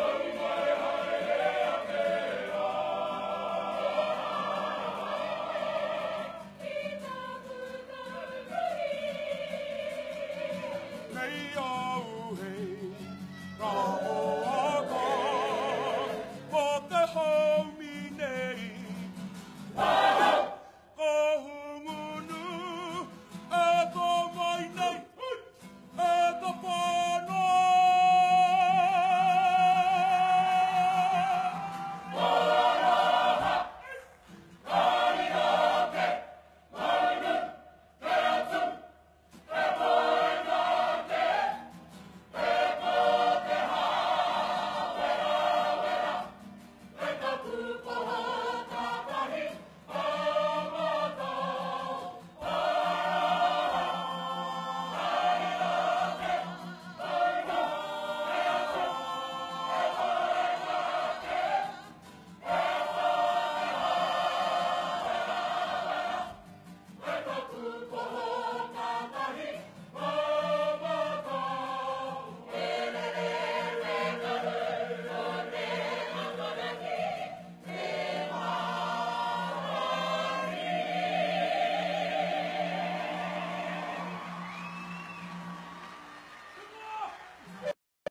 Glory, glory.